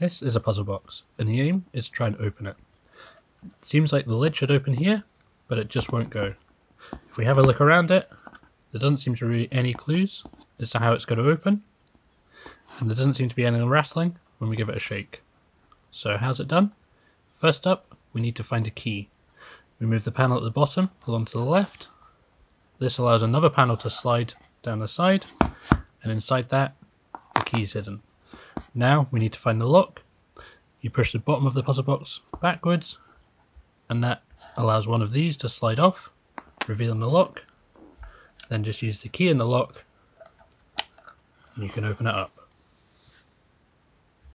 This is a puzzle box, and the aim is to try and open it. It seems like the lid should open here, but it just won't go. If we have a look around it, there doesn't seem to be any clues as to how it's going to open, and there doesn't seem to be any rattling when we give it a shake. So how's it done? First up, we need to find a key. We move the panel at the bottom along to the left. This allows another panel to slide down the side, and inside that, the key is hidden. Now we need to find the lock. You push the bottom of the puzzle box backwards, and that allows one of these to slide off, revealing the lock. Then just use the key in the lock, and you can open it up.